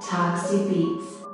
Toxic Beats.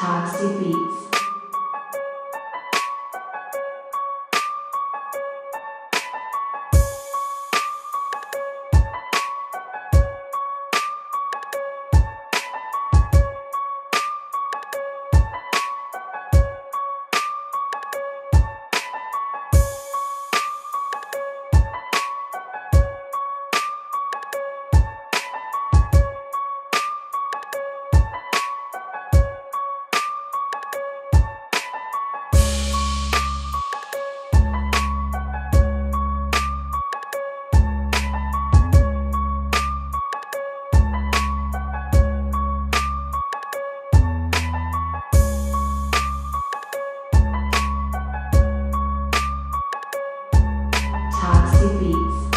Toxic Beats. two weeks.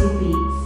two weeks.